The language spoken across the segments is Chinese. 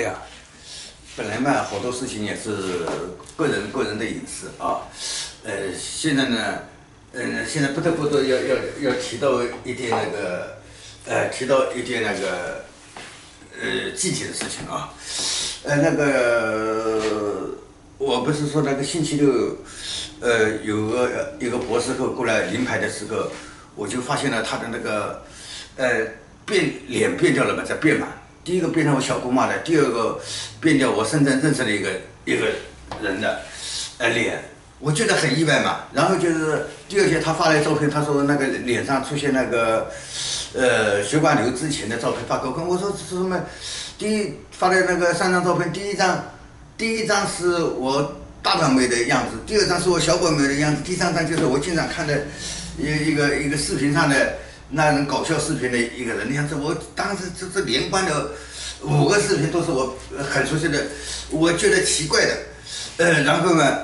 哎呀，本来嘛，好多事情也是个人个人的隐私啊。呃，现在呢，嗯，现在不得不得要要要提到一点那个，呃，提到一点那个，呃，具体的事情啊。呃，那个，我不是说那个星期六，呃，有个一个博士后过来临牌的时候，我就发现了他的那个，呃，变脸变掉了嘛，在变嘛。第一个变成我小姑妈的，第二个变掉我深圳认识的一个一个人的呃脸，我觉得很意外嘛。然后就是第二天他发来照片，他说那个脸上出现那个呃血管瘤之前的照片发给我看，我说是什么？第一发的那个三张照片，第一张第一张是我大短妹的样子，第二张是我小短妹的样子，第三张就是我经常看的一一个一个视频上的。那人搞笑视频的一个人，你看这，我当时这这连贯的五个视频都是我很熟悉的，我觉得奇怪的，呃，然后呢，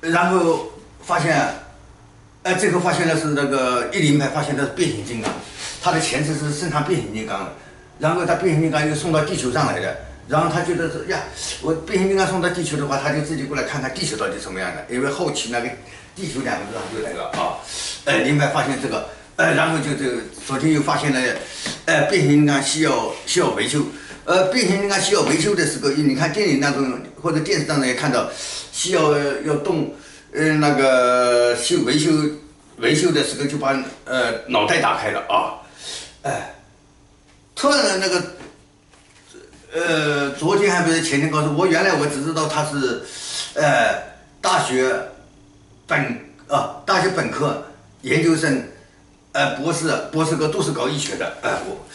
然后发现，呃，最后发现的是那个一零牌，发现的是变形金刚，他的前世是生产变形金刚的，然后他变形金刚又送到地球上来的，然后他觉得是呀，我变形金刚送到地球的话，他就自己过来看看地球到底什么样的，因为后期那个地球两个字上就那个啊，呃，零牌发现这个。呃，然后就这个，昨天又发现了，呃，变形金刚需要需要维修，呃，变形金刚需要维修的时候，你看电影当中或者电视当中也看到，需要要动，呃，那个修维修维修的时候就把呃脑袋打开了啊，哎，突然那个，呃，昨天还不是前天告诉我，原来我只知道他是，呃，大学本啊，大学本科研究生。呃，博士、博士哥都是搞医学的，呃，我，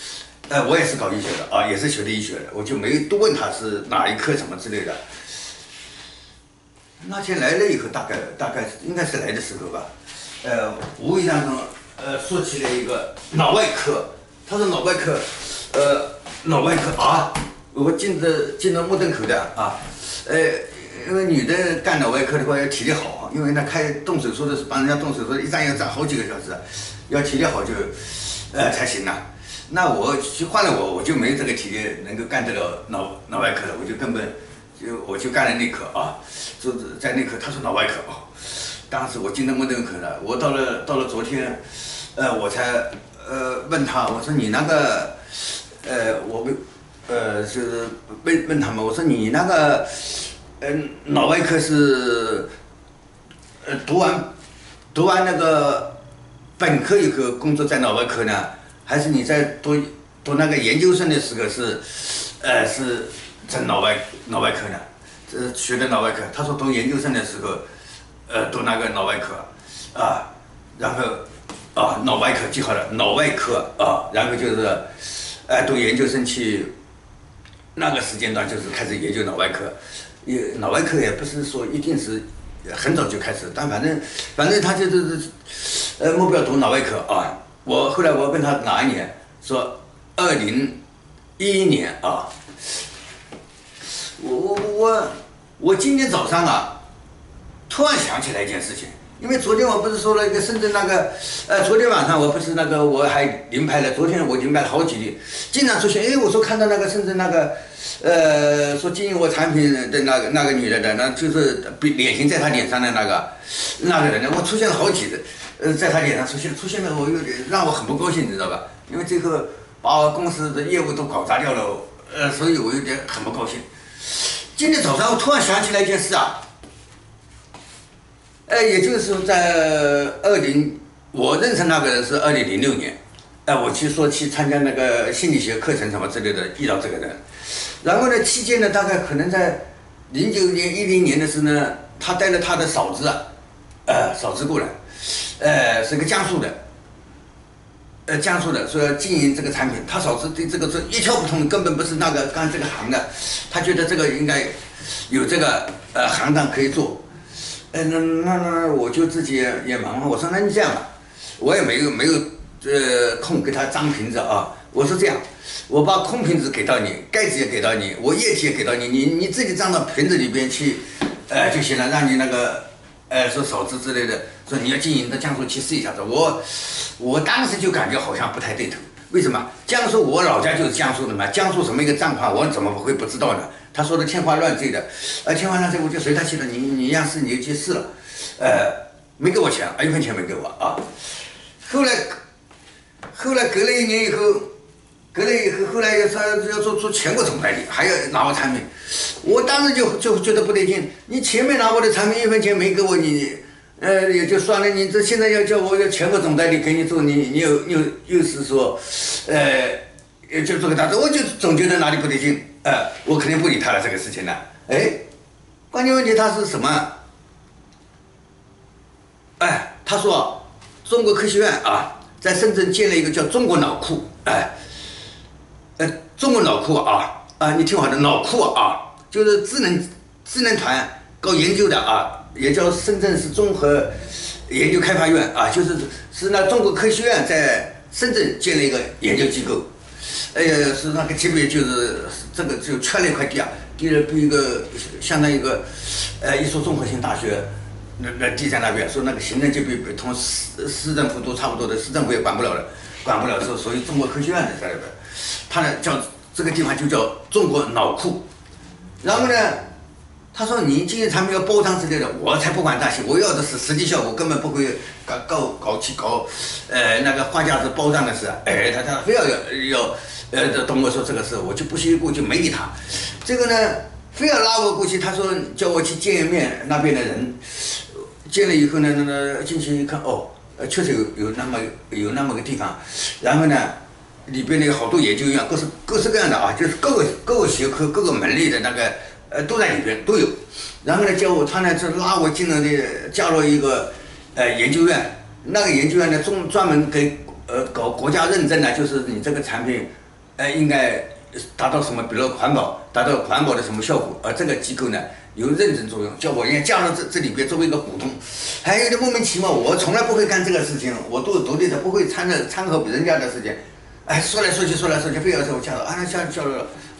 呃，我也是搞医学的啊，也是学的医学的，我就没多问他是哪一科什么之类的。那天来了以后，大概大概应该是来的时候吧，呃，无意当中呃说起了一个脑外科，他说脑外科，呃，脑外科啊，我进的进的目瞪口的啊，呃。因为女的干脑外科的话要体力好，因为那开动手术的是帮人家动手术，一站要站好几个小时，要体力好就，呃才行呐。那我就换了我，我就没有这个体力能够干得了脑脑外科的，我就根本就我就干了内科啊，就是在内科。他说脑外科啊，当时我惊得目瞪口的。我到了到了昨天，呃，我才呃问他，我说你那个，呃，我问，呃，就是问问他们，我说你那个。嗯，脑外科是，呃，读完，读完那个本科以后工作在脑外科呢，还是你在读读那个研究生的时候是，呃，是在脑外脑外科呢？这学的脑外科。他说读研究生的时候，呃，读那个脑外科，啊，然后，啊，脑外科记好了，脑外科啊，然后就是，呃，读研究生去，那个时间段就是开始研究脑外科。也脑外科也不是说一定是很早就开始，但反正反正他就是呃目标读脑外科啊。我后来我问他哪一年，说二零一一年啊。我我我我今天早上啊，突然想起来一件事情。因为昨天我不是说了一个深圳那个，呃，昨天晚上我不是那个我还临拍了，昨天我临拍了好几例，经常出现。哎，我说看到那个深圳那个，呃，说经营我产品的那个那个女的的，那就是脸型在她脸上的那个那个人呢，我出现了好几次，呃，在她脸上出现，出现了我有点让我很不高兴，你知道吧？因为最后把我公司的业务都搞砸掉了，呃，所以我有点很不高兴。今天早上我突然想起来一件事啊。哎，也就是，在二零，我认识那个人是二零零六年，哎，我去说去参加那个心理学课程什么之类的，遇到这个人，然后呢，期间呢，大概可能在零九年、一零年的时候呢，他带着他的嫂子啊，呃，嫂子过来，呃，是个江苏的，呃，江苏的，说要经营这个产品，他嫂子对这个是一窍不通，根本不是那个干这个行的，他觉得这个应该有这个呃行当可以做。哎，那那那我就自己也忙了。我说，那你这样吧，我也没有没有呃空给他装瓶子啊。我说这样，我把空瓶子给到你，盖子也给到你，我液体也给到你，你你自己装到瓶子里边去，呃就行了。让你那个呃说嫂子之类的，说你要经营到江苏去试一下子。我我当时就感觉好像不太对头。为什么？江苏我老家就是江苏的嘛，江苏什么一个状况，我怎么会不知道呢？他说的天花乱坠的，呃，天花乱坠，我就随他去了。你你要试你就去试了，呃，没给我钱，一分钱没给我啊。后来后来隔了一年以后，隔了以后，后来要他要做做全国总代理，还要拿我产品，我当时就就觉得不对劲。你前面拿我的产品一分钱没给我，你呃也就算了，你这现在要叫我要全国总代理给你做，你你又又又是说，呃。也就这个大子，我就总觉得哪里不对劲，呃，我肯定不理他了这个事情了。哎，关键问题他是什么？哎，他说中国科学院啊，在深圳建了一个叫中国脑库，哎，呃，中国脑库啊，啊，你听好的，脑库啊，就是智能智能团搞研究的啊，也叫深圳市综合研究开发院啊，就是是那中国科学院在深圳建了一个研究机构。哎呀，是那个级别，就是这个就缺了一块地啊，地了比一个相当于一个，呃，一所综合性大学，那那地在那边，说那个行政级别同市市政府都差不多的，市政府也管不了了，管不了，说所以中国科学院的在那边，他呢叫这个地方就叫中国脑库，然后呢，他说你这些产品要包装之类的，我才不管那些，我要的是实际效果，根本不会搞搞搞去搞，呃，那个花架子包装的事，哎，他他非要要要。呃，这东哥说这个事，我就不惜过去没理他。这个呢，非要拉我过去，他说叫我去见一面那边的人。见了以后呢，那个进去一看，哦，呃，确实有有那么有那么个地方。然后呢，里边呢有好多研究院，各式各式各样的啊，就是各个各个学科、各个门类的那个呃都在里边都有。然后呢，叫我他呢就拉我进了的加入一个呃研究院，那个研究院呢专专门给呃搞国家认证的，就是你这个产品。呃，应该达到什么？比如环保，达到环保的什么效果？而这个机构呢，有认证作用，叫我应该加入这这里边作为一个股东，还有点莫名其妙。我从来不会干这个事情，我都是独立的，不会参的掺和别人家的事情。哎，说来说去，说来说去，非要叫我加入，啊，叫叫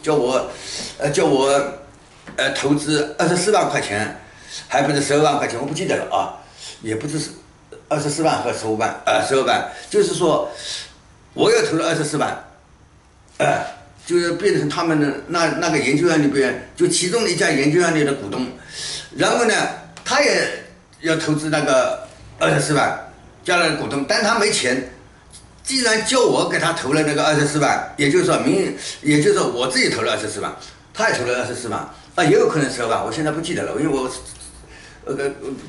叫我，呃，叫我，呃，投资二十四万块钱，还不是十二万块钱，我不记得了啊，也不知是二十四万和十五万，呃，十二万，就是说，我要投了二十四万。哎，就是变成他们的那那个研究院里边，就其中的一家研究院里的股东，然后呢，他也要投资那个二十四万，加了股东，但他没钱。既然叫我给他投了那个二十四万，也就是说明，也就是说我自己投了二十四万，他也投了二十四万，啊，也有可能十二万，我现在不记得了，因为我，呃，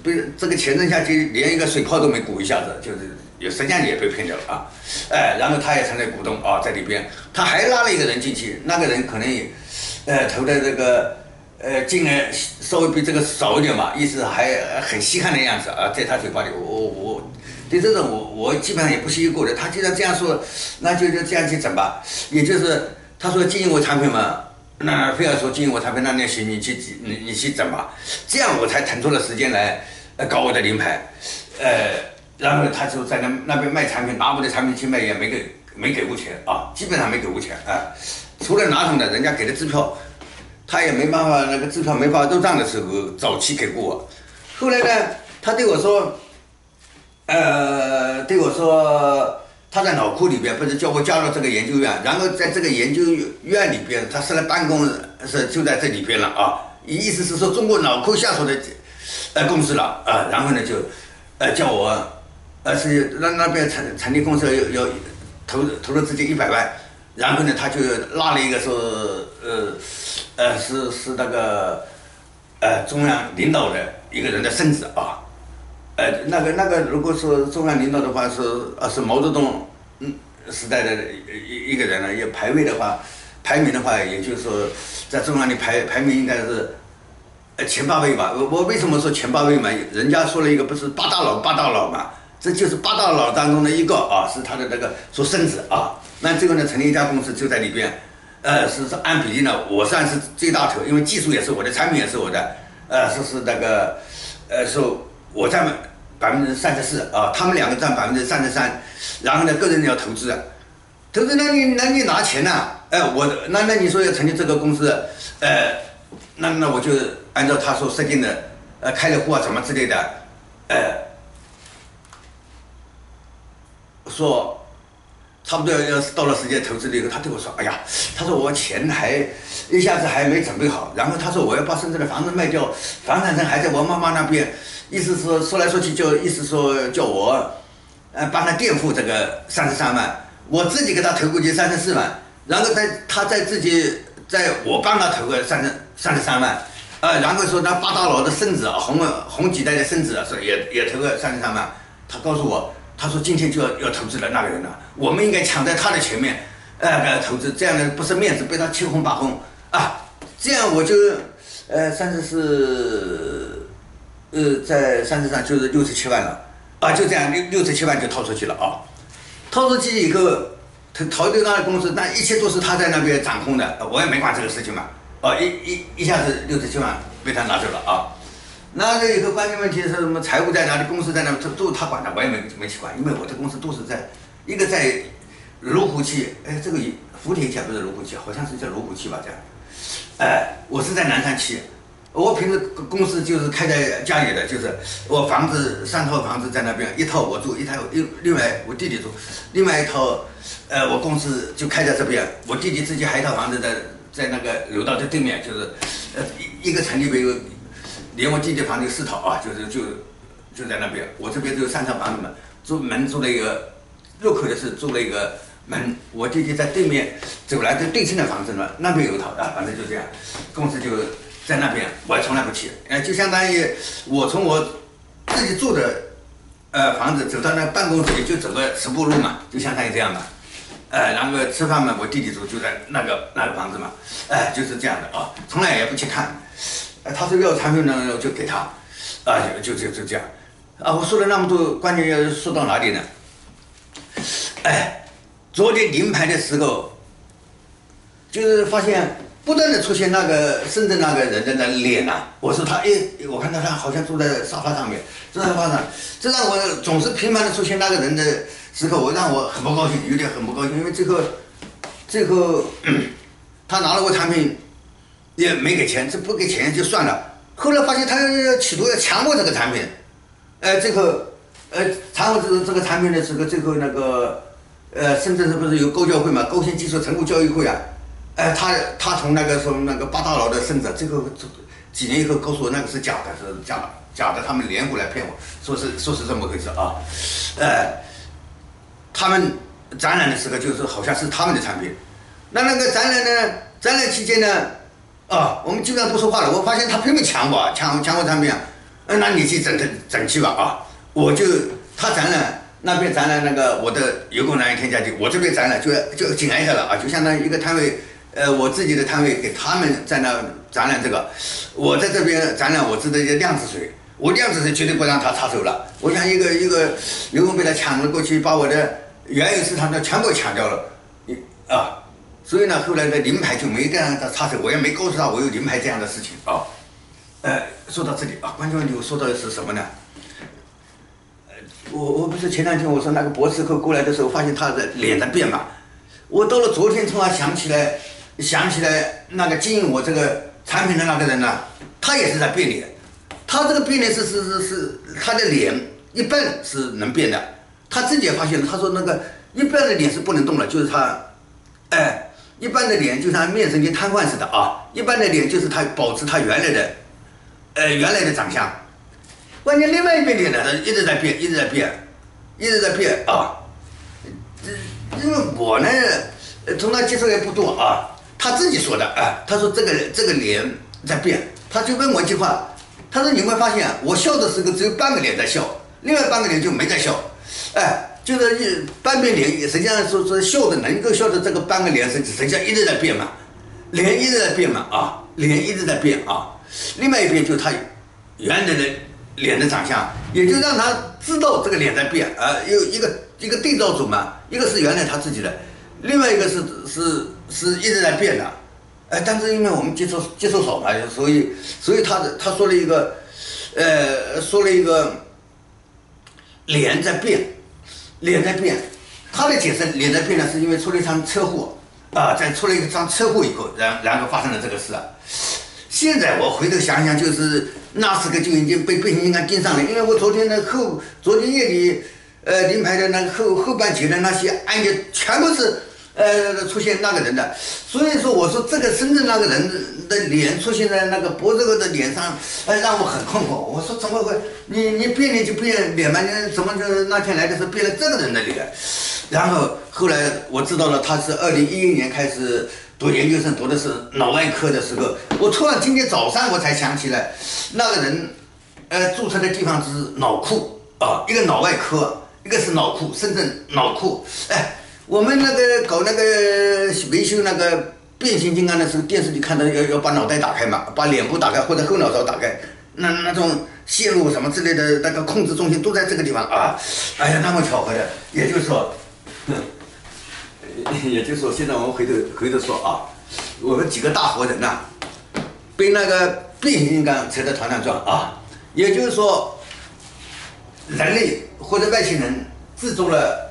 不，这个钱扔下去，连一个水泡都没鼓一下子，就是。有实际上也被骗掉了啊，哎，然后他也成了股东啊，在里边，他还拉了一个人进去，那个人可能也，呃，投的这个，呃，金额稍微比这个少一点嘛，意思还很稀罕的样子啊，在他嘴巴里，我我对这种我我基本上也不稀过的，他既然这样说，那就就这样去整吧，也就是他说经营我产品嘛，那非要说经营我产品，那那行，你去你你去整吧，这样我才腾出了时间来搞我的临牌，呃。然后他就在那那边卖产品，拿我的产品去卖，也没给没给过钱啊，基本上没给过钱啊。除了拿桶的，人家给的支票，他也没办法，那个支票没法入账的时候，早期给过我。后来呢，他对我说，呃，对我说，他在脑库里边不是叫我加入这个研究院，然后在这个研究院里边，他设了办公室就在这里边了啊。意思是说，中国脑库下属的呃公司了啊。然后呢，就呃叫我。呃，是那那边成成立公司要要投投了资金一百万，然后呢，他就拉了一个说，呃，呃，是是那个，呃，中央领导的一个人的孙子啊，呃，那个那个，如果是中央领导的话是呃是毛泽东嗯时代的一一个人了，要排位的话，排名的话，也就是说在中央的排排名应该是呃前八位吧。我我为什么说前八位嘛？人家说了一个不是八大佬八大佬嘛？这就是八大佬当中的一个啊，是他的那个说孙子啊。那最后呢，成立一家公司就在里边，呃，是是按比例呢，我算是最大头，因为技术也是我的，产品也是我的，呃，是是那个，呃，说我占百分之三十四啊，他们两个占百分之三十三，然后呢，个人要投资，投资那你那你拿钱呢？哎，我那那你说要成立这个公司，呃，那那我就按照他所设定的，呃，开的户啊什么之类的，呃。说差不多要到了时间投资了以后，他对我说：“哎呀，他说我钱还一下子还没准备好，然后他说我要把深圳的房子卖掉，房产证还在我妈妈那边，意思说说来说去就意思说叫我，呃，帮他垫付这个三十三万，我自己给他投过去三十四万，然后再他再自己在我帮他投个三十三十三万，呃，然后说那八大佬的孙子啊，红红几代的孙子啊，说也也投个三十三万，他告诉我。”他说：“今天就要要投资了，那个人呢？我们应该抢在他的前面，呃，投资，这样的不是面子，被他七哄八哄啊！这样我就，呃，三十四，呃，在三十三就是六十七万了，啊，就这样六六十七万就掏出去了啊！掏出去以后，他淘对那的公司，那一切都是他在那边掌控的，我也没管这个事情嘛，哦，一一一下子六十七万被他拿走了啊！”那这一个关键问题是什么？财务在哪里？公司在哪？这都是他管的，我也没没去管，因为我的公司都是在一个在罗湖区，哎，这个福田区不是罗湖区，好像是叫罗湖区吧？这样，哎，我是在南山区，我平时公司就是开在家里的，就是我房子三套房子在那边，一套我住，一套另另外我弟弟住，另外一套，呃，我公司就开在这边，我弟弟自己还一套房子在在那个楼道的对面，就是呃一一个城里边有。连我弟弟房子四套啊，就是就就在那边。我这边只有三套房子嘛，住门住了一个入口的是住了一个门。我弟弟在对面走来就对称的房子嘛，那边有一套啊，反正就这样。公司就在那边，我也从来不去。哎，就相当于我从我自己住的呃房子走到那办公室，也就走个十步路嘛，就相当于这样嘛。哎，然后吃饭嘛，我弟弟住就在那个那个房子嘛。哎，就是这样的啊，从来也不去看。他说要产品呢，就给他，啊，就就就这样，啊，我说了那么多，关键要说到哪里呢？哎，昨天临牌的时候，就是发现不断的出现那个深圳那个人的那脸呐，我说他，哎，我看到他好像坐在沙发上面，坐在沙发上，这让我总是频繁的出现那个人的时候，我让我很不高兴，有点很不高兴，因为最后，最后 他拿了我产品。也没给钱，这不给钱就算了。后来发现他企图要强迫这个产品，呃，这个，呃，强迫这个这个产品的时候，最后那个，呃，深圳是不是有高教会嘛？高新技术成果教育会啊，哎，他他从那个从那个八大佬的孙子，最后几年以后告诉我那个是假的，是假的，假的，他们连过来骗我说是说是这么回事啊，呃，他们展览的时候就是好像是他们的产品，那那个展览呢，展览期间呢？啊，我们基本上不说话了。我发现他拼命抢我，抢抢我产品。嗯，那你去整整整去吧啊！我就他展览那边展览那个我的油工能源添加剂，我这边展览就就紧挨着了啊，就相当于一个摊位，呃，我自己的摊位给他们在那展览这个，我在这边展览我自己的量子水，我量子水绝对不让他插手了。我想一个一个油工被他抢了过去，把我的原有市场的全部抢掉了，你啊。所以呢，后来的临牌就没这样的插手，我也没告诉他我有临牌这样的事情啊。呃，说到这里啊，关键问题我说到的是什么呢？呃，我我不是前两天我说那个博士后过来的时候，发现他的脸在变嘛。我到了昨天，突然想起来，想起来那个经营我这个产品的那个人呢，他也是在变脸。他这个变脸是是是是，他的脸一半是能变的，他自己也发现了，他说那个一半的脸是不能动了，就是他，哎。一般的脸就像面神经瘫痪似的啊，一般的脸就是他保持他原来的，呃原来的长相。关键另外一边脸呢，他一直在变，一直在变，一直在变啊。因为我呢，从他接触也不多啊，他自己说的啊，他说这个这个脸在变，他就问我一句话，他说你会发现我笑的时候只有半个脸在笑，另外半个脸就没在笑，哎。就是一半边脸，实际上说说笑的能够笑的这个半个脸，实实际上一直在变嘛，脸一直在变嘛啊，脸一直在变啊。另外一边就是他原来的脸的长相，也就让他知道这个脸在变啊。有一个一个对照组嘛，一个是原来他自己的，另外一个是是是一直在变的。哎，但是因为我们接触接触少嘛，所以所以他的他说了一个，呃，说了一个脸在变。脸在变，他的解释脸在变呢，是因为出了一场车祸，啊，在出了一场车祸以后，然然后发生了这个事啊。现在我回头想想，就是那时刻就已经被变形金刚盯上了，因为我昨天的后，昨天夜里，呃，临牌的那个后后半截的那些案件，全部是呃出现那个人的。所以说，我说这个深圳那个人的脸出现在那个脖子的脸上，呃，让我很困惑。我说怎么会？你你变脸就变脸嘛？你怎么就那天来的时候变了这个人的脸？然后后来我知道了，他是二零一一年开始。读研究生读的是脑外科的时候，我突然今天早上我才想起来，那个人，呃，注册的地方是脑库啊，一个脑外科，一个是脑库，深圳脑库。哎，我们那个搞那个维修那个变形金刚的时候，电视里看到要要把脑袋打开嘛，把脸部打开或者后脑勺打开，那那种线路什么之类的那个控制中心都在这个地方啊。哎呀，那么巧合的，也就是说。也就是说，现在我们回头回头说啊，我们几个大活人呐，被那个变形金刚扯得团团转啊。也就是说，人类或者外星人制作了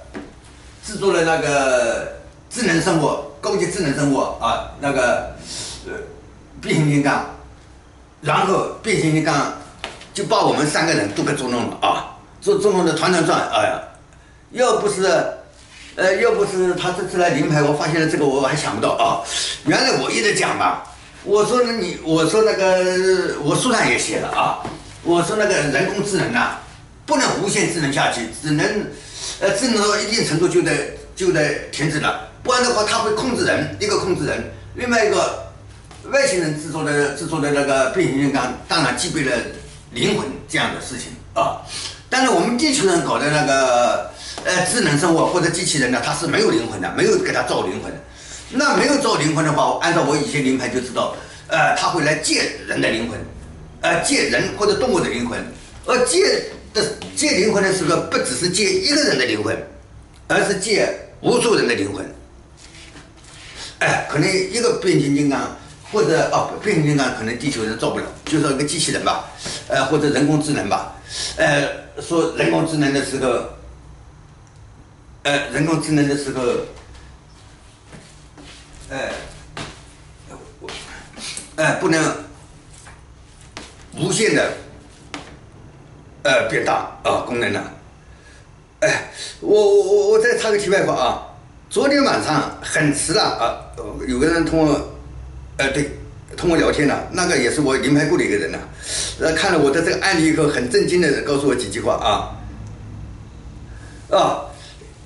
制作了那个智能生物，高级智能生物啊，那个呃变形金刚，然后变形金刚就把我们三个人都给捉弄了啊，捉捉弄的团团转。哎呀，要不是。呃，要不是他这次来临牌，我发现了这个，我还想不到啊。原来我一直讲嘛，我说你，我说那个，我书上也写了啊。我说那个人工智能呐，不能无限智能下去，只能，呃，智能到一定程度就得就得停止了，不然的话，它会控制人，一个控制人，另外一个外星人制作的制作的那个变形金刚，当然具备了灵魂这样的事情啊。但是我们地球人搞的那个。呃，智能生物或者机器人呢，它是没有灵魂的，没有给它造灵魂。那没有造灵魂的话，按照我以前灵牌就知道，呃，它会来借人的灵魂，呃，借人或者动物的灵魂。而借借灵魂的时候，不只是借一个人的灵魂，而是借无数人的灵魂。哎，可能一个变形金刚或者哦，变形金刚可能地球人造不了，就说一个机器人吧，呃，或者人工智能吧。呃，说人工智能的时候。呃，人工智能的时候，哎，我，哎，不能无限的，呃，变大啊，功能呢？哎，我我我我再插个题外话啊，昨天晚上很迟了啊，有个人通过，呃，对，通过聊天了，那个也是我临牌库的一个人呢，呃，看了我的这个案例以后，很震惊的告诉我几句话啊，啊。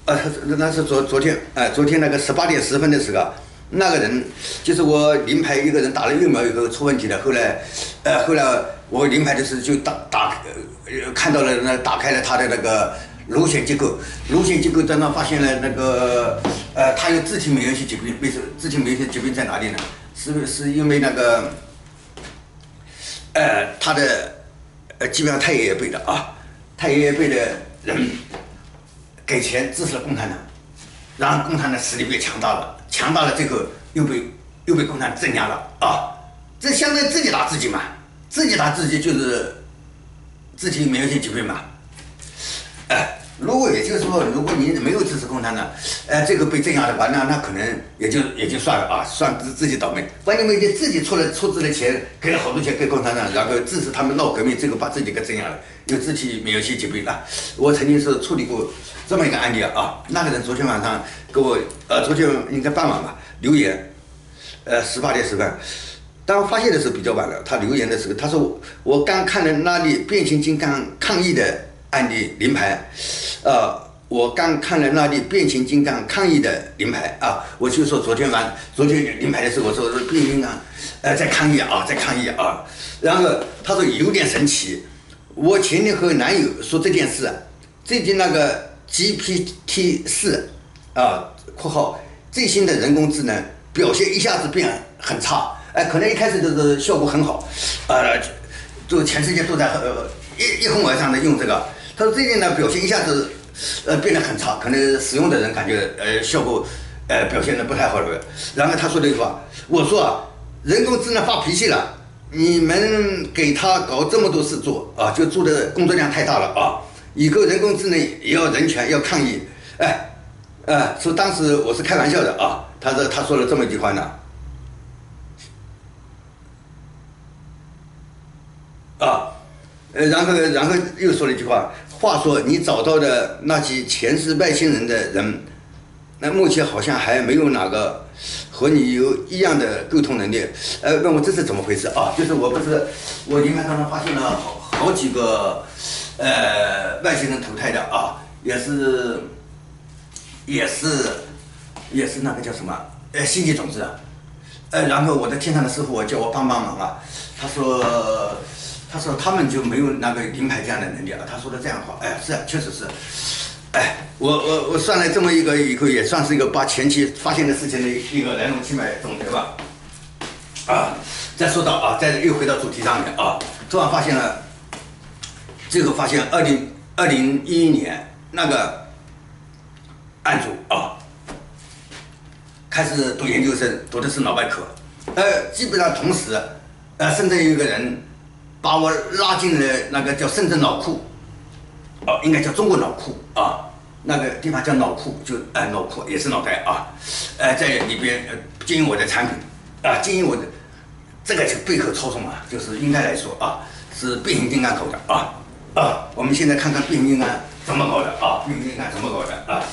啊，他那是昨昨天，哎，昨天那个十八点十分的时候，那个人就是我临牌一个人打了疫苗以后出问题了，后来，呃，后来我临牌的时候就打打，呃，看到了那打开了他的那个颅腺结构，颅腺结构在那发现了那个，呃，他有自体免疫性疾病，为什么？自体免疫性疾病在哪里呢？是是因为那个，呃，他的，呃，基本上太爷爷辈的啊，太爷爷辈的人。给钱支持了共产党，然后共产党实力变强大了，强大了最后又被又被共产党镇压了啊！这相当于自己打自己嘛，自己打自己就是自己没有些疾病嘛。哎，如果也就是说，如果你没有支持共产党，哎，这个被镇压的话，那那可能也就也就算了啊，算自自己倒霉。关键问题自己出了出资的钱，给了好多钱给共产党，然后支持他们闹革命，最后把自己给镇压了，有自己没有些疾病了。我曾经是处理过。这么一个案例啊，那个人昨天晚上给我，呃，昨天应该傍晚吧留言，呃，十八点十分，当发现的时候比较晚了。他留言的时候，他说我刚看了那里变形金刚抗议的案例临牌，呃，我刚看了那里变形金刚抗议的临牌啊，我就说昨天晚昨天临牌的时候，我说变形金刚，呃，在抗议啊，在抗议啊，然后他说有点神奇，我前天和男友说这件事，最近那个。GPT 四啊（括号最新的人工智能）表现一下子变很差，哎，可能一开始都是效果很好，呃，就全世界都在呃一一哄而上的用这个。他说最近呢表现一下子呃变得很差，可能使用的人感觉呃效果呃表现的不太好了。然后他说了一句话，我说啊，人工智能发脾气了，你们给他搞这么多事做啊，就做的工作量太大了啊。以后人工智能也要人权，要抗议，哎，呃，说当时我是开玩笑的啊，他说他说了这么一句话呢，啊，呃，然后然后又说了一句话，话说你找到的那些前世外星人的人，那目前好像还没有哪个和你有一样的沟通能力。呃，问我这是怎么回事啊？就是我不是我灵盘当中发现了好好几个呃外星人投胎的啊，也是也是也是那个叫什么呃星际种子。呃，然后我的天上的师傅我叫我帮帮忙啊，他说。他说他们就没有那个银牌这样的能力啊。他说的这样的话，哎，是，确实是。哎，我我我算了这么一个以后，也算是一个把前期发现的事情的一个来龙去脉总结吧。啊，再说到啊，再又回到主题上面啊，突然发现了，最后发现二零二零一一年那个案主啊，开始读研究生，读的是脑外科，呃，基本上同时，呃，甚至有一个人。把我拉进了那个叫深圳脑库，哦，应该叫中国脑库。啊，那个地方叫脑库，就呃脑库也是脑袋啊，呃在里边经营我的产品。啊，经营我的这个就背后操纵啊，就是应该来说啊，是变形金刚搞的啊。啊，我们现在看看变形金刚怎么搞的啊，变形金刚怎么搞的啊，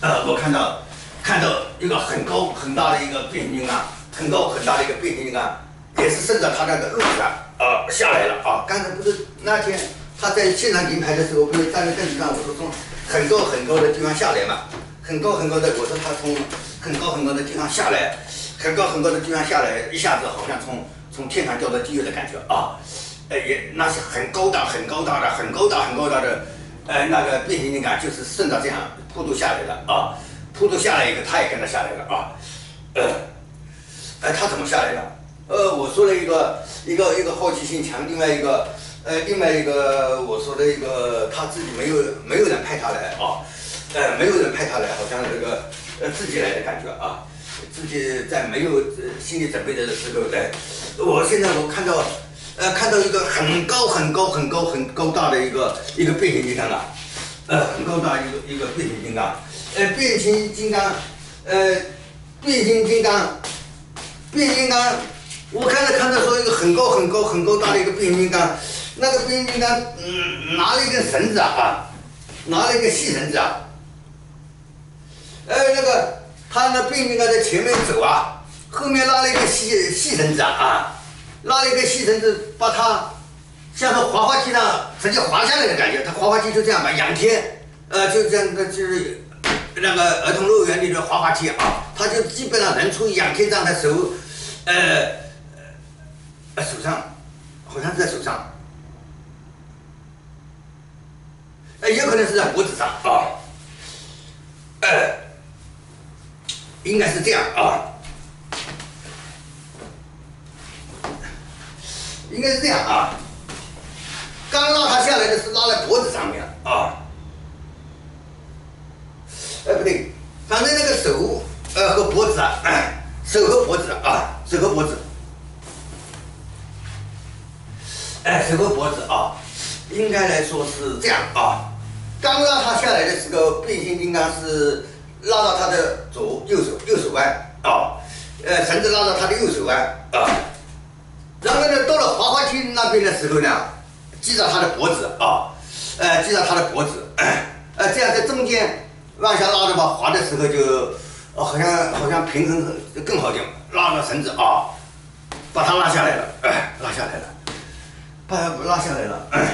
呃，我看到看到一个很高很大的一个变形金刚，很高很大的一个变形金刚，也是顺着他那个路的。啊，下来了啊！刚才不是那天他在现场临牌的时候，不是站在凳子上，我说从很高很高的地方下来嘛，很高很高的，我说他从很高很高的地方下来，很高很高的地方下来，一下子好像从从天上掉到地狱的感觉啊！哎，也那是很高大、很高大的、很高大、很高大的，呃，那个变形金刚就是顺着这样坡度下来的啊，坡度下来以后，他也跟着下来了啊，呃，哎，他怎么下来的？呃，我说了一个一个一个好奇心强，另外一个呃，另外一个我说的一个他自己没有没有人派他来啊，呃，没有人派他来，好像这个呃自己来的感觉啊，自己在没有心理准备的时候来。我现在我看到呃看到一个很高很高很高很高大的一个一个变形金刚啊，呃，很高大一个一个变形金刚，呃，变形金刚，呃，变形金刚，变形金刚。我看着看到说一个很高很高很高大的一个变形金刚，那个变形金刚嗯拿了一根绳子啊，拿了一个细绳子啊，呃那个他那变形金刚在前面走啊，后面拉了一个细细绳子啊，拉了一个细绳子把它像个滑滑梯上直接滑下来的感觉，他滑滑梯就这样吧，仰天，呃就这样的就是那个儿童乐园里的滑滑梯啊，他就基本上人从仰天这样的手，呃。手上，好像是在手上，哎，有可能是在脖子上。啊，哎，应该是这样。啊，应该是这样啊，刚拉他下来的是拉在脖子上面。啊，哎，不对，反正那个手呃和脖子啊，手和脖子啊，手和脖子。哎，手和脖子啊，应该来说是这样啊。刚拉他下来的时候，变形金刚是拉到他的左右手右手腕啊，呃，绳子拉到他的右手腕啊。然后呢，到了滑滑梯那边的时候呢，系到他的脖子啊，呃，系到他的脖子，呃，这样在中间往下拉的话，滑的时候就好像好像平衡更好点，拉着绳子啊，把他拉下来了，拉下来了。把拉下来了，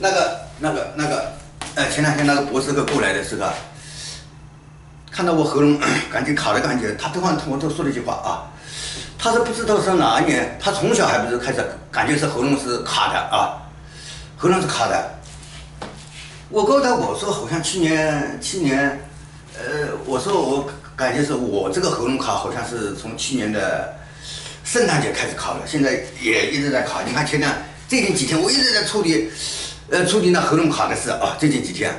那个、那个、那个，哎，前两天那个博士哥过来的时候，看到我喉咙 感觉卡的感觉，他突然同我都说了一句话啊，他说不知道是哪一年，他从小还不是开始感觉是喉咙是卡的啊，喉咙是卡的。我告诉他我说好像去年去年，呃，我说我感觉是我这个喉咙卡好像是从去年的。圣诞节开始考了，现在也一直在考。你看前两最近几天，我一直在处理，呃，处理那喉咙卡的事啊。最近几天，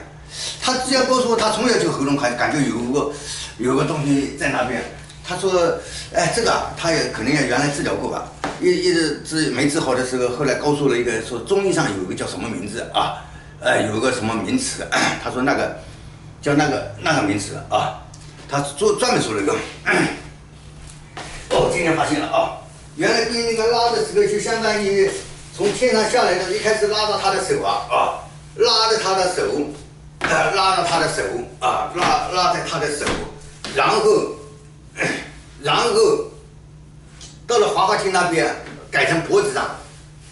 他只要告诉我，他从小就喉咙卡，感觉有个有个东西在那边。他说，哎，这个他也可能也原来治疗过吧，一一直治没治好的时候，后来告诉了一个说中医上有一个叫什么名字啊？呃，有一个什么名词？他说那个叫那个那个名词啊，他专专门说了一个。哦，今天发现了啊！原来变那个拉的时候，就相当于从天上下来的，一开始拉着他的手啊啊，拉着他的手，呃，拉着他的手啊，拉拉着他的手，然后，然后到了滑滑梯那边，改成脖子上，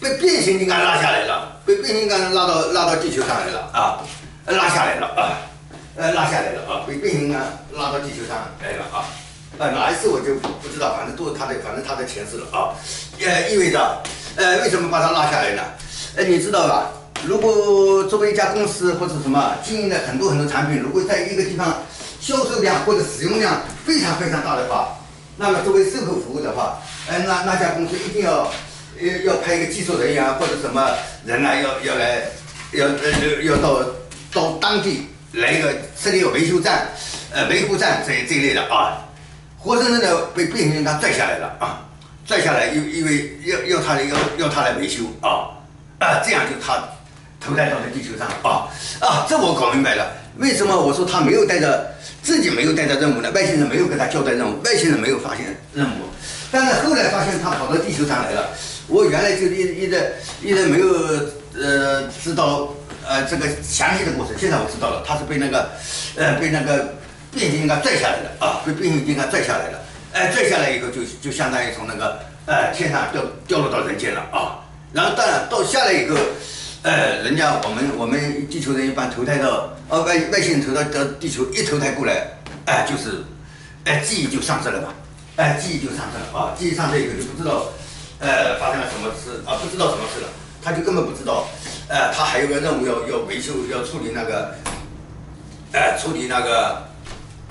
被变形金刚拉下来了，被变形金刚拉到拉到地球上来了啊，拉下来了啊，呃，拉下来了啊，被变形金刚拉到地球上来了啊，呃，哪一次我就不知道，反正都是他的，反正他的前世了啊，呃，意味着，呃，为什么把他拉下来呢？呃，你知道吧？如果作为一家公司或者什么经营的很多很多产品，如果在一个地方销售量或者使用量非常非常大的话，那么作为售后服务的话，哎，那那家公司一定要要要派一个技术人员或者什么人啊，要要来要呃要到到当地来一个设立维修站、呃维护站这这一类的啊，活生生的被变形金刚拽下来了啊，拽下来因因为要要他来要要他来维修啊啊，这样就他。投胎到了地球上啊啊！这我搞明白了。为什么我说他没有带着自己没有带着任务呢？外星人没有给他交代任务，外星人没有发现任务。但是后来发现他跑到地球上来了。我原来就一一直一直没有呃知道呃这个详细的过程。现在我知道了，他是被那个呃被那个变形金刚拽下来了啊，被变形金刚拽下来了。哎，拽下来以后就就相当于从那个呃天上掉掉落到人间了啊。然后当然到下来以后。呃，人家我们我们地球人一般投胎到，呃外外星人投到到地球一投胎过来，哎就是，哎记忆就丧失了嘛，哎记忆就丧失了啊，记忆丧失以后就不知道，呃发生了什么事啊，不知道什么事了，他就根本不知道，呃他还有个任务要要维修要处理那个，哎处理那个，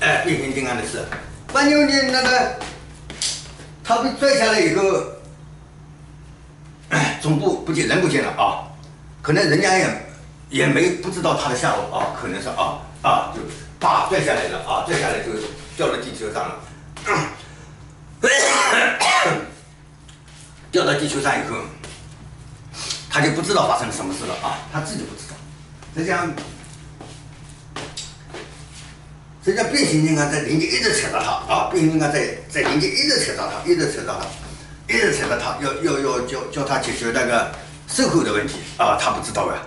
哎变形金刚的事，关键问题那个，他被拽下来以后，总部不见人不见了啊。可能人家也也没不知道他的下落啊，可能是啊啊，就啪拽下来了啊，拽下来就掉到地球上了，掉到地球上以后，他就不知道发生了什么事了啊，他自己不知道。实际上，实际上变形金刚在临界一直扯到他啊，变形金刚在在临界一直扯到他，一直扯到他，一直扯到他，要要要叫叫他解决那个。售后的问题啊，他不知道啊，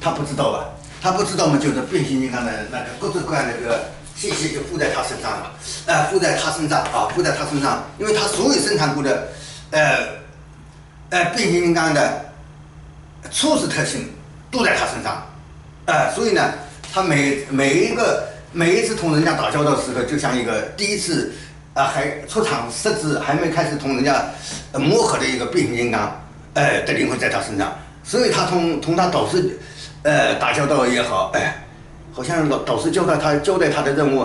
他不知道啊，他不知道嘛，就是变形金刚的那个各种各样的个信息就附在他身上了，呃，附在他身上啊，附在他身上，因为他所有生产过的，呃，呃，变形金刚的初始特性都在他身上，呃，所以呢，他每每一个每一次同人家打交道的时候，就像一个第一次啊，还出厂设置还没开始同人家磨合的一个变形金刚。哎，的灵魂在他身上，所以他同同他导师，呃，打交道也好，哎，好像老导师交代他交代他的任务，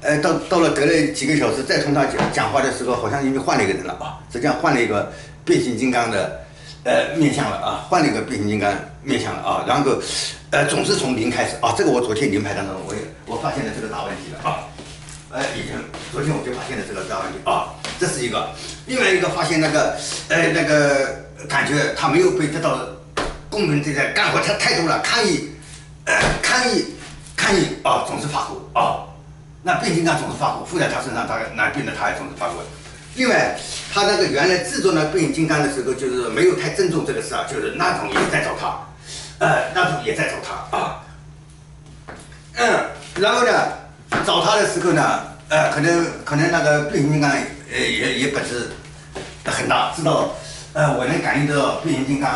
哎，到到了得了几个小时，再同他讲讲话的时候，好像已经换了一个人了啊，实际上换了一个变形金刚的，呃，面相了啊，换了一个变形金刚面相了啊，然后，呃，总是从零开始啊，这个我昨天临牌当中，我也我发现了这个大问题了啊，哎，已经昨天我就发现了这个大问题啊，这是一个，另外一个发现那个，呃，那个。感觉他没有被得到公平对待，干活太太多了，抗议，呃，抗议，抗议啊，总是发火啊。那变形金刚总是发火，附在他身上，他那病的他也总是发火。另外，他那个原来制作那变形金刚的时候，就是没有太尊重这个事啊，就是那种也在找他，呃，那种也在找他啊。嗯，然后呢，找他的时候呢，呃，可能可能那个变形金刚，呃，也也本事很大，知道。呃，我能感应到变形金刚，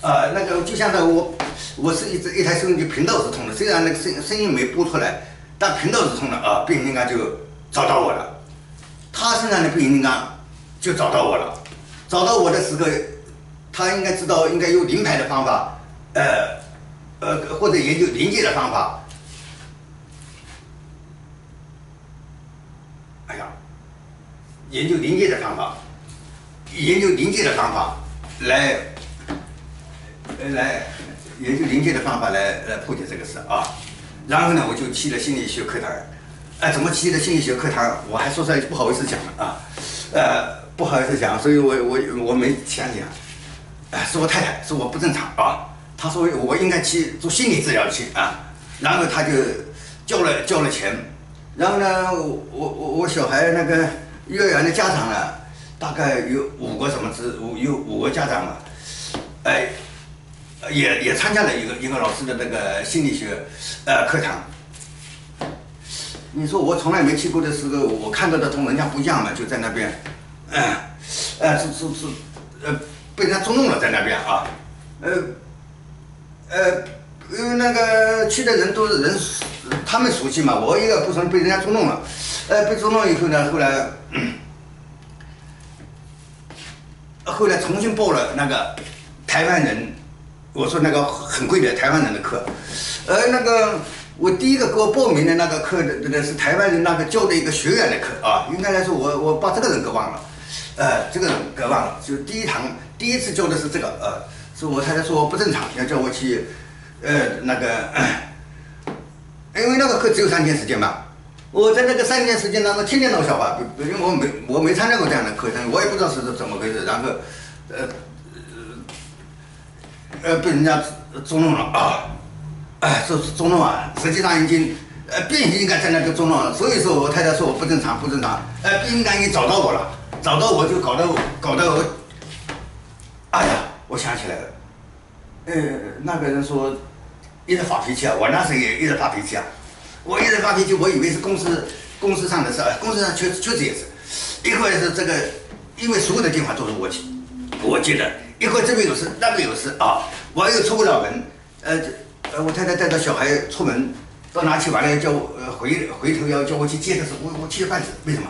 呃，那个就像在我，我是一只一台收音机频道是通的，虽然那个声声音没播出来，但频道是通的啊，变形金刚就找到我了，他身上的变形金刚就找到我了，找到我的时候，他应该知道应该用灵牌的方法，呃，呃，或者研究临界的方法，哎呀，研究临界的方法。研究临界的方法来，来研究临界的方法来来破解这个事啊。然后呢，我就去了心理学课堂。哎，怎么去的心理学课堂？我还说出来不好意思讲了啊。呃，不好意思讲，所以我我我没想讲。哎，是我太太说我不正常啊。她说我应该去做心理治疗去啊。然后他就交了交了钱。然后呢，我我我小孩那个幼儿园的家长呢？大概有五个什么子，五有五个家长嘛，哎，也也参加了一个一个老师的那个心理学呃课堂。你说我从来没去过的时候，我看到的同人家不一样嘛，就在那边，嗯，呃，是是是，呃，被人家捉弄了在那边啊，呃，呃，因为那个去的人都是人，他们熟悉嘛，我一个不熟被人家捉弄了，呃，被捉弄以后呢，后来，后来重新报了那个台湾人，我说那个很贵的台湾人的课，呃，那个。我第一个给我报名的那个课的，那是台湾人那个教的一个学员的课啊。应该来说，我我把这个人给忘了，呃，这个人给忘了。就第一堂第一次教的是这个，呃，是我太太说我不正常，要叫我去，呃，那个，因为那个课只有三天时间嘛。我在那个三天时间当中，天天闹笑话，因为我没我没参加过这样的课程，我也不知道是怎么回事。然后，呃，呃，被人家捉弄了啊。哎，说是中弄啊，实际上已经，呃，变形金刚在那个中弄了，所以说我太太说我不正常，不正常，呃，变形金刚找到我了，找到我就搞得搞得我，哎呀，我想起来了，呃，那个人说一直发脾气啊，我那时候也一直发脾气啊，我一直发脾气，我以为是公司公司上的事，公司上确确实也是，一会是这个，因为所有的电话都是我接，我接的，一会这边有事，那边有事啊，我又出不了门，呃。呃，我太太带着小孩出门，到哪去完了要叫我，呃，回回头要叫我去接的时候，我我气得半死。为什么？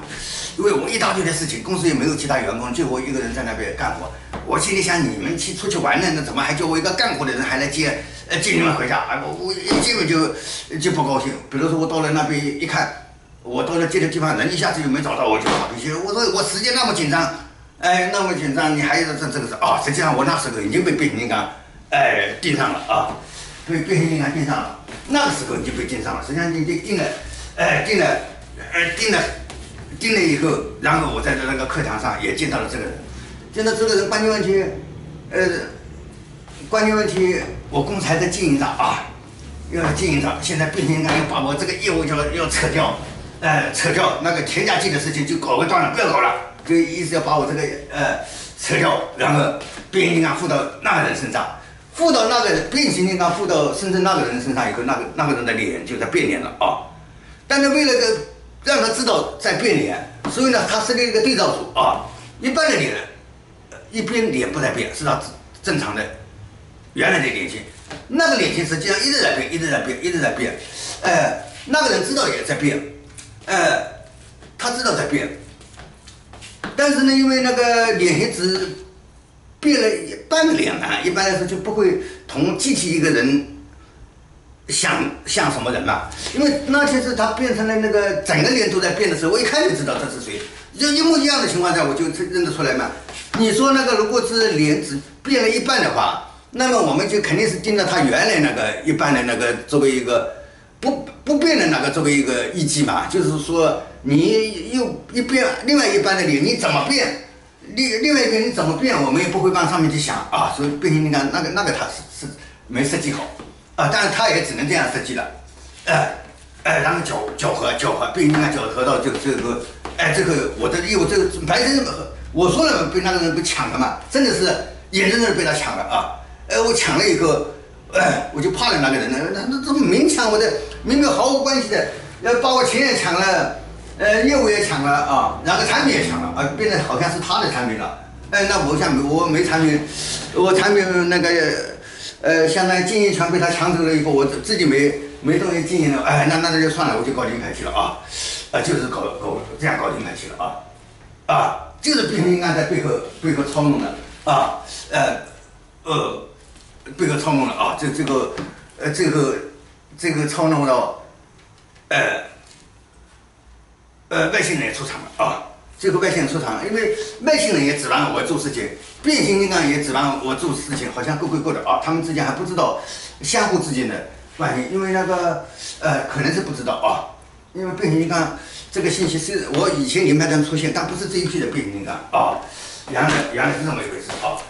因为我一大堆的事情，公司也没有其他员工，就我一个人在那边干活。我心里想，你们去出去玩了，那怎么还叫我一个干活的人还来接，呃，接你们回家？啊，我我一进门就就不高兴。比如说我到了那边一看，我到了接的地方，人一下子又没找到，我就发脾气。我说我时间那么紧张，哎，那么紧张，你还有这这个事啊？实际上我那时候已经被变形金刚，哎，盯上了啊。被变形金刚盯上了，那个时候你就被盯上了。实际上你就盯了，哎，盯了，哎，盯了，盯了以后，然后我在那个课堂上也见到了这个人，见到这个人关键问题，呃，关键问题，我公司还在经营着啊，要经营着。现在变形金刚要把我这个业务要要撤掉，哎，撤掉那个田家记的事情就搞个断了，不要搞了，就意思要把我这个呃撤掉，然后变形金刚附到那个人身上。附到那个变形金刚附到深圳那个人身上以后，那个那个人的脸就在变脸了啊！但是为了个让他知道在变脸，所以呢，他设立一个对照组啊。一般的脸，一边脸不在变，是他正常的原来的脸型。那个脸型实际上一直在变，一直在变，一直在变。呃，那个人知道也在变，呃，他知道在变，但是呢，因为那个脸型只。变了一半个脸啊，一般来说就不会同具体一个人像像什么人嘛。因为那天是他变成了那个整个脸都在变的时候，我一看就知道这是谁，就一模一样的情况下，我就认认得出来嘛。你说那个如果是脸只变了一半的话，那么我们就肯定是盯着他原来那个一半的那个作为一个不不变的那个作为一个依据嘛。就是说你又一变另外一半的脸，你怎么变？另另外一个你怎么变，我们也不会往上面去想啊。所以变形金刚那个那个他是是没设计好啊，但是他也只能这样设计了，哎哎，然后搅搅和搅和变形金刚搅和到这个这个哎这个我的业务这个白天我说了被那个人被抢了嘛，真的是眼睁睁被他抢了啊！哎，我抢了以后，哎，我就怕了那个人了那那怎么明抢我的，明明毫无关系的，要把我钱也抢了。呃，业务也抢了啊，然后产品也抢了啊，变得好像是他的产品了。哎，那我像我没产品，我产品那个呃，相当于经营权被他抢走了以后，我自己没没东西经营了。哎，那那那就算了，我就搞金牌去了啊，啊，就是搞搞这样搞金牌去了啊，啊，就是变形金刚在背后背后操弄的啊，呃呃，背后操弄了啊，这这个呃这个这个操弄到呃。呃，外星人也出场了啊！这个外星人出场了，因为外星人也指望我做事情，变形金刚也指望我做事情，好像各归各的啊。他们之间还不知道相互之间的关系，因为那个呃，可能是不知道啊。因为变形金刚这个信息是我以前明白他们出现，但不是这一批的变形金刚啊。原来原来是这么一回事啊，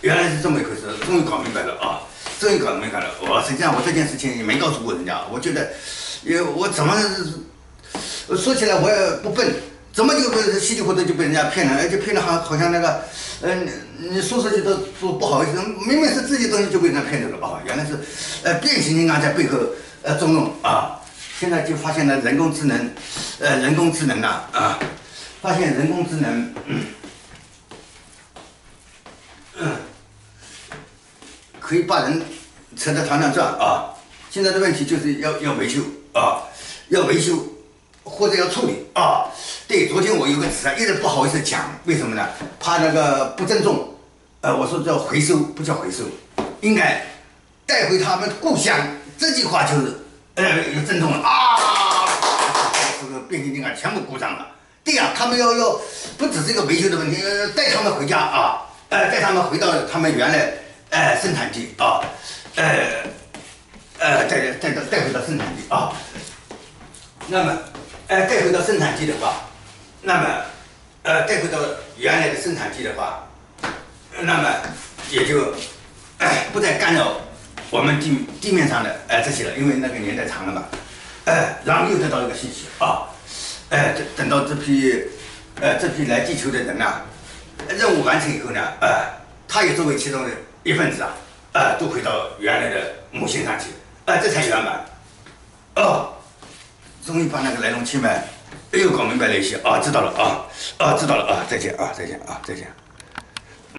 原来是这么一回事，终于搞明白了啊，终于搞明白了。我实际上我这件事情也没告诉过人家，我觉得，因为我怎么。说起来我也不笨，怎么就被稀里糊涂就被人家骗了？而且骗的好好像那个，嗯、你说出去都说不好意思，明明是自己东西就被人家骗走了啊！原来是，呃，变形金刚在背后呃纵容啊！现在就发现了人工智能，呃，人工智能呐啊，发现人工智能，嗯，可以把人扯得团团转啊！现在的问题就是要要维修啊，要维修或者要处理啊。对，昨天我有个词啊，一直不好意思讲，为什么呢？怕那个不尊重。呃，我说叫回收，不叫回收，应该带回他们故乡。这句话就是呃有郑重了啊！这个变形金刚全部鼓掌了。对呀、他们要要不只是一个维修的问题，呃带他们回家啊，呃，带他们回到他们原来呃生产地啊，呃呃带带到带回到生产地啊。那么，呃，带回到生产地的话，那么，呃，带回到原来的生产地的话，那么也就，不再干扰我们地地面上的哎、这些了，因为那个年代长了嘛，哎、然后又得到一个信息啊，哎、等等到这批，呃，这批来地球的人啊、任务完成以后呢，呃，他也作为其中的一份子啊，呃，都回到原来的母星上去，呃，这才圆满，哦。终于把那个来龙去脉又搞明白了一些啊，知道了啊，啊，知道了啊，再见啊，再见啊，再见。